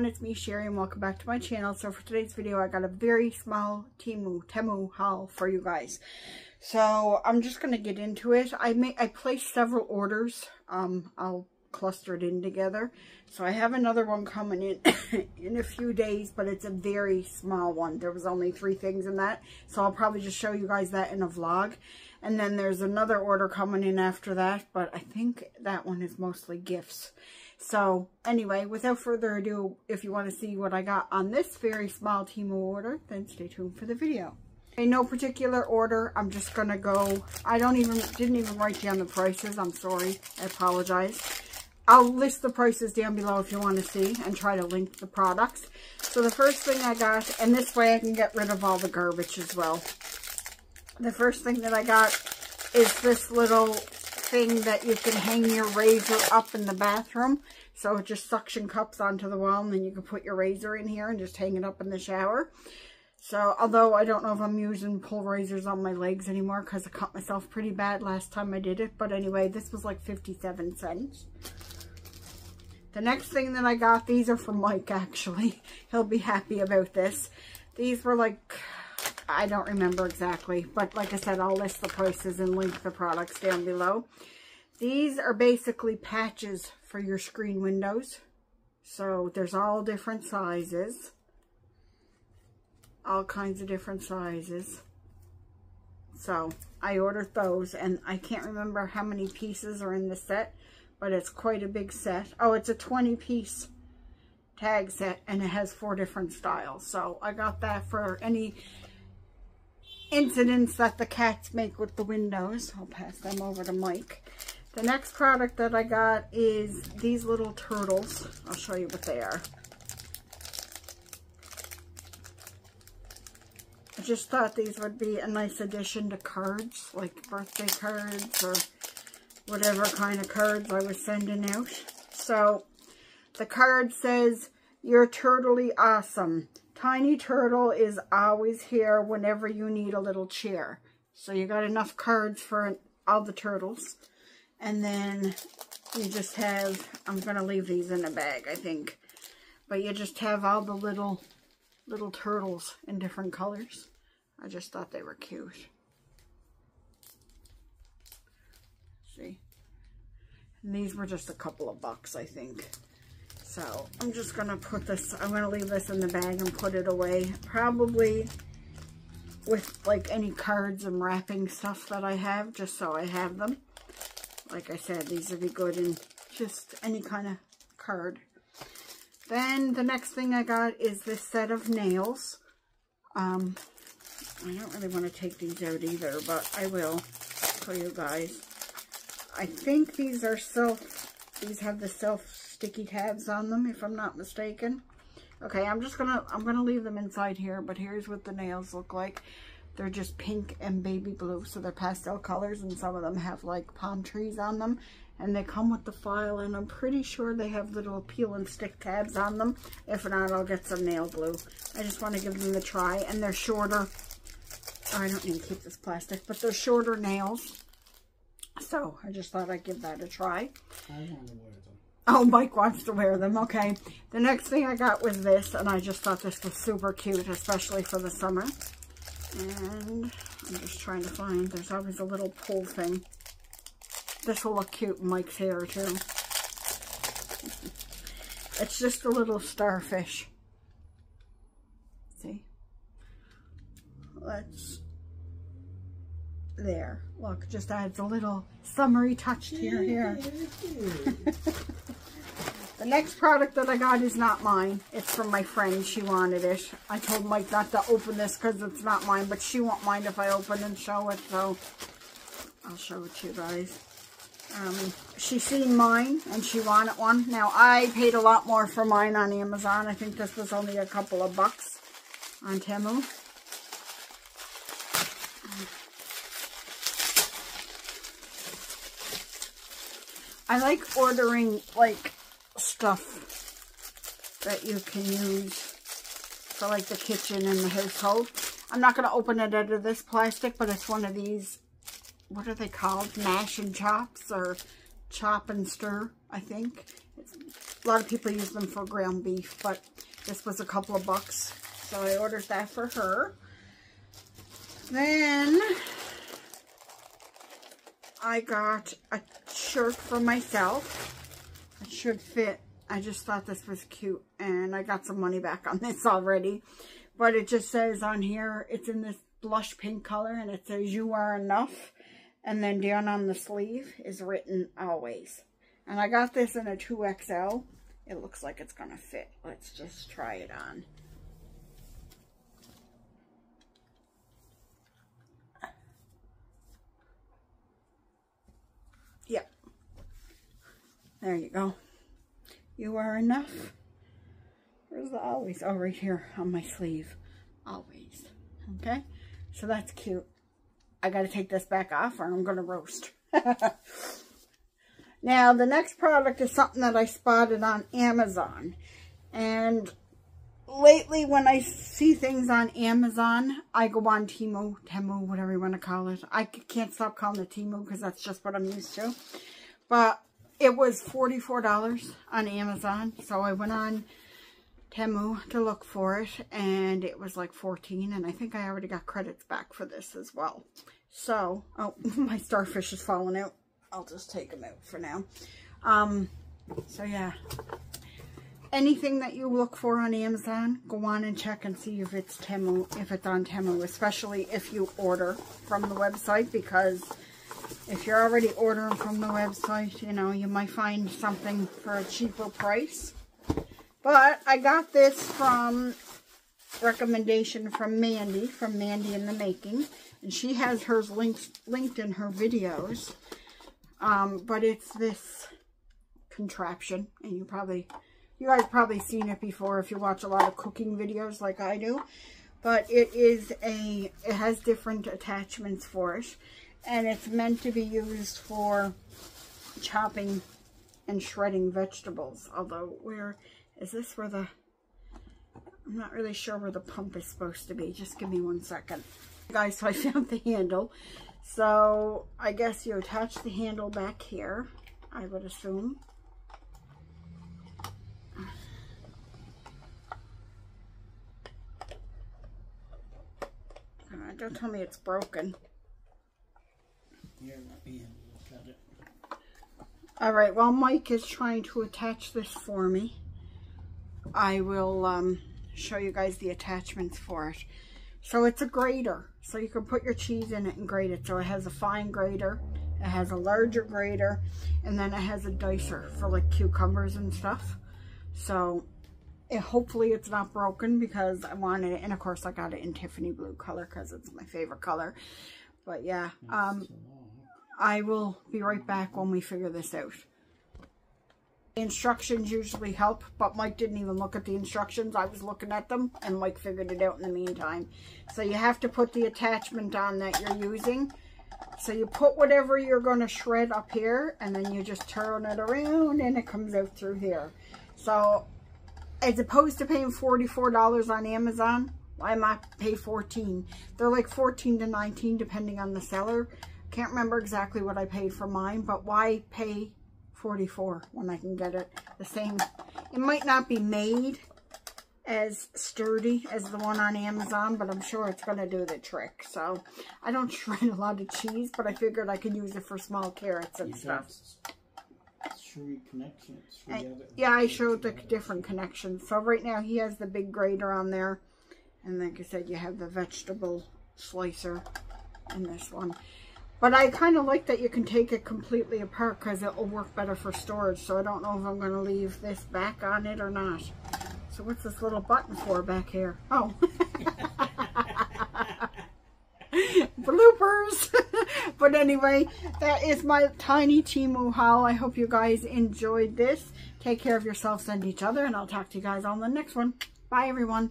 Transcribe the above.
everyone, it's me Sherry and welcome back to my channel. So for today's video I got a very small Temu, Temu haul for you guys. So I'm just going to get into it. I may, I placed several orders. Um, I'll cluster it in together. So I have another one coming in in a few days, but it's a very small one. There was only three things in that. So I'll probably just show you guys that in a vlog. And then there's another order coming in after that, but I think that one is mostly gifts. So anyway, without further ado, if you want to see what I got on this very small Temu order, then stay tuned for the video. In no particular order, I'm just going to go, I don't even, didn't even write down the prices, I'm sorry, I apologize. I'll list the prices down below if you want to see and try to link the products. So the first thing I got, and this way I can get rid of all the garbage as well. The first thing that I got is this little thing that you can hang your razor up in the bathroom. So it just suction cups onto the wall and then you can put your razor in here and just hang it up in the shower. So, although I don't know if I'm using pull razors on my legs anymore because I cut myself pretty bad last time I did it. But anyway, this was like 57 cents. The next thing that I got, these are from Mike actually. He'll be happy about this. These were like I don't remember exactly, but like I said, I'll list the prices and link the products down below. These are basically patches for your screen windows. So there's all different sizes. All kinds of different sizes. So I ordered those and I can't remember how many pieces are in the set, but it's quite a big set. Oh, it's a 20 piece tag set and it has four different styles. So I got that for any incidents that the cats make with the windows. I'll pass them over to Mike. The next product that I got is these little turtles. I'll show you what they are. I just thought these would be a nice addition to cards, like birthday cards or whatever kind of cards I was sending out. So, the card says, you're turtly awesome. Tiny Turtle is always here whenever you need a little cheer. So you got enough cards for all the turtles. And then you just have, I'm going to leave these in a bag, I think. But you just have all the little, little turtles in different colors. I just thought they were cute. See? And these were just a couple of bucks, I think. So I'm just to put this, I'm to leave this in the bag and put it away. Probably with like any cards and wrapping stuff that I have, just so I have them. Like I said, these would be good in just any kind of card. Then the next thing I got is this set of nails. Um, I don't really want to take these out either, but I will for you guys. I think these are self, these have the self sticky tabs on them, if I'm not mistaken. Okay, I'm just gonna, I'm gonna leave them inside here, but here's what the nails look like. They're just pink and baby blue, so they're pastel colors, and some of them have like palm trees on them. And they come with the file, and I'm pretty sure they have little peel and stick tabs on them. If not, I'll get some nail glue. I just want to give them a try, and they're shorter. I don't need to keep this plastic, but they're shorter nails. So, I just thought I'd give that a try. I want to wear Oh, Mike wants to wear them. Okay. The next thing I got was this, and I just thought this was super cute, especially for the summer. And I'm just trying to find, there's always a little pull thing. This will look cute in Mike's hair, too. it's just a little starfish. See? Let's, there. Look, just adds a little summery touch to your hair. The next product that I got is not mine. It's from my friend. She wanted it. I told Mike not to open this because it's not mine, but she won't mind if I open and show it, so I'll show it to you guys. Um, she seen mine and she wanted one. Now, I paid a lot more for mine on Amazon. I think this was only a couple of bucks on Temu. I like ordering, like, stuff that you can use for like the kitchen and the household. I'm not going to open it out of this plastic, but it's one of these, what are they called? Mash and chops or chop and stir, I think. It's A lot of people use them for ground beef, but this was a couple of bucks. So I ordered that for her. Then I got a shirt for myself. It should fit. I just thought this was cute and I got some money back on this already. But it just says on here, it's in this blush pink color and it says you are enough. And then down on the sleeve is written always. And I got this in a 2XL. It looks like it's going to fit. Let's just try it on. There you go. You are enough. Where's the always? Oh, right here on my sleeve. Always. Okay? So that's cute. I got to take this back off or I'm going to roast. now, the next product is something that I spotted on Amazon. And lately when I see things on Amazon, I go on Temu, Temu, whatever you want to call it. I can't stop calling it Temu because that's just what I'm used to. But it was $44 on Amazon. So I went on Temu to look for it and it was like 14 and I think I already got credits back for this as well. So, oh, my starfish is falling out. I'll just take them out for now. Um, so yeah, anything that you look for on Amazon, go on and check and see if it's Temu, if it's on Temu, especially if you order from the website because if you're already ordering from the website, you know, you might find something for a cheaper price. But I got this from recommendation from Mandy, from Mandy in the Making. And she has hers linked, linked in her videos. Um, but it's this contraption. And you probably, you guys probably seen it before if you watch a lot of cooking videos like I do. But it is a, it has different attachments for it. And it's meant to be used for chopping and shredding vegetables. Although, where is this where the... I'm not really sure where the pump is supposed to be. Just give me one second. Guys, so I found the handle. So, I guess you attach the handle back here, I would assume. Uh, don't tell me it's broken. Alright, while Mike is trying to attach this for me, I will um, show you guys the attachments for it. So it's a grater. So you can put your cheese in it and grate it. So it has a fine grater. It has a larger grater. And then it has a dicer for like cucumbers and stuff. So it, hopefully it's not broken because I wanted it. And of course I got it in Tiffany blue color because it's my favorite color. But yeah, um, I will be right back when we figure this out. Instructions usually help, but Mike didn't even look at the instructions. I was looking at them, and Mike figured it out in the meantime. So you have to put the attachment on that you're using. So you put whatever you're going to shred up here, and then you just turn it around, and it comes out through here. So as opposed to paying $44 on Amazon, I pay 14 They're like 14 to 19 depending on the seller. Can't remember exactly what I paid for mine, but why pay 44 when I can get it the same. It might not be made as sturdy as the one on Amazon, but I'm sure it's going to do the trick. So, I don't shred a lot of cheese, but I figured I could use it for small carrots and you stuff. I, yeah, I showed the different connections. So right now he has the big grater on there. And like I said, you have the vegetable slicer in this one. But I kind of like that you can take it completely apart because it will work better for storage. So I don't know if I'm going to leave this back on it or not. So what's this little button for back here? Oh. Bloopers. but anyway, that is my tiny Temu haul. I hope you guys enjoyed this. Take care of yourselves and each other. And I'll talk to you guys on the next one. Bye, everyone.